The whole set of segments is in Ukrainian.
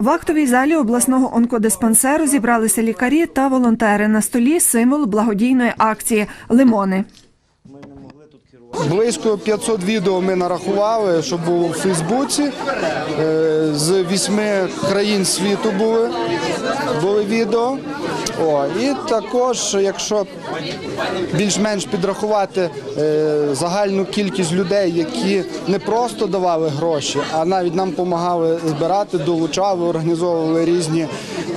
В актовій залі обласного онкодиспансеру зібралися лікарі та волонтери. На столі символ благодійної акції Лимони. Близько 500 відео ми нарахували, що було в Фейсбуці. Е, З вісьми країн світу були, були відео. О, і також, якщо більш-менш підрахувати е, загальну кількість людей, які не просто давали гроші, а навіть нам допомагали збирати, долучали, організовували різні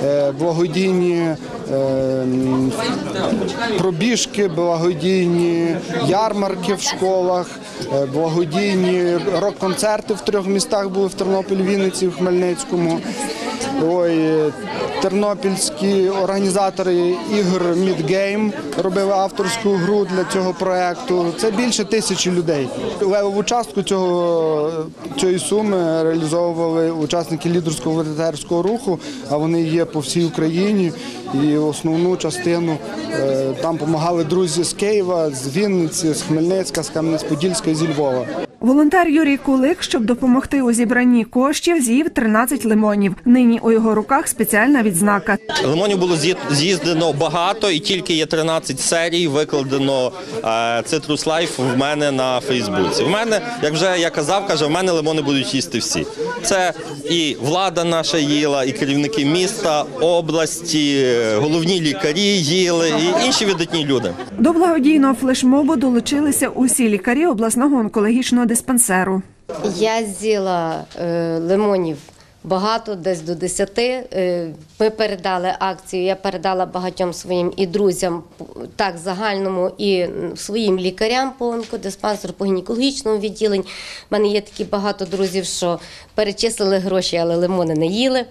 е, благодійні пробіжки, благодійні ярмарки в школах, е, благодійні рок-концерти в трьох містах були в Тернополі, Вінниці, в Хмельницькому. Ой, тернопільські організатори ігор Мідгейм робили авторську гру для цього проекту. Це більше тисячі людей. Левову частку цього цієї суми реалізовували учасники лідерського волонтерського руху, а вони є по всій Україні. І основну частину е, там допомагали друзі з Києва, з Вінниці, з Хмельницька, з Кам'янець-Подільська і зі Львова. Волонтер Юрій Кулик, щоб допомогти у зібранні коштів, з'їв 13 лимонів. Нині у його руках спеціальна відзнака. Лимонів було з'їздено багато, і тільки є 13 серій викладено е, Citrus Life в мене на Фейсбуці. В мене, як вже я казав, каже, в мене лимони будуть їсти всі. Це і влада наша їла, і керівники міста, області, е, головні лікарі їли, і інші видатні люди. До благодійного флешмобу долучилися усі лікарі обласного онкологічного диспансеру. Я з'їла е, лимонів багато, десь до 10. Е, ми передали акцію, я передала багатьом своїм і друзям, так загальному, і своїм лікарям по онкодиспансеру, по гінекологічному відділенню. У мене є такі багато друзів, що перечислили гроші, але лимони не їли.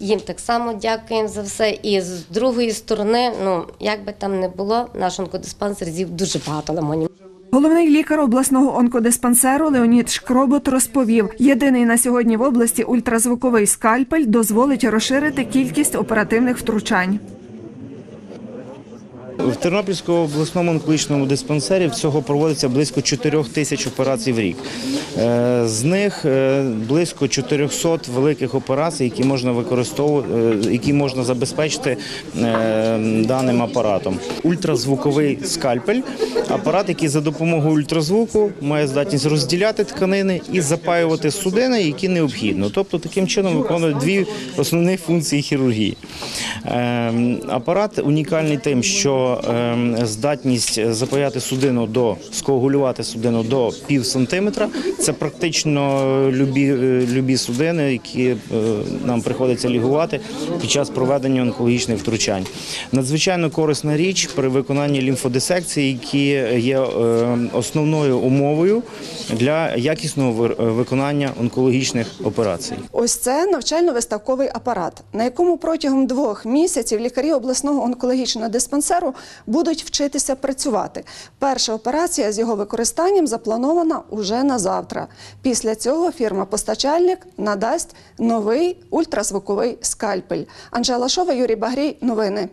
Їм так само дякуємо за все. І з другої сторони, ну як би там не було, наш онкодиспансер з'їв дуже багато лимонів. Головний лікар обласного онкодиспансеру Леонід Шкробот розповів: єдиний на сьогодні в області ультразвуковий скальпель дозволить розширити кількість оперативних втручань. В Тернопільському обласному онкологічному диспансері всього проводиться близько 4 тисяч операцій в рік. Е, З них е, близько 400 великих операцій, які можна використовувати, е, які можна забезпечити даним апаратом. Ультразвуковий скальпель апарат, який за допомогою ультразвуку має здатність розділяти тканини і запаювати судини, які необхідно. Тобто таким чином виконує дві основні функції хірургії. Ем, Апарат унікальний тим, що ем, здатність запаяти судину до скоагулювати судину до пів сантиметра. Це практично любі, е, любі судини, які е, нам приходиться лігувати під час проведення онкологічних втручань. Надзвичайно корисна річ при виконанні лімфодисекції, які є е, основною умовою для якісного виконання онкологічних операцій. Ось це навчально-виставковий апарат, на якому протягом двох місяців лікарі обласного онкологічного диспансеру будуть вчитися працювати. Перша операція з його використанням запланована уже на завтра. Після цього фірма-постачальник надасть новий ультразвуковий скальпель. Анжела Шова, Юрій Багрій. Новини.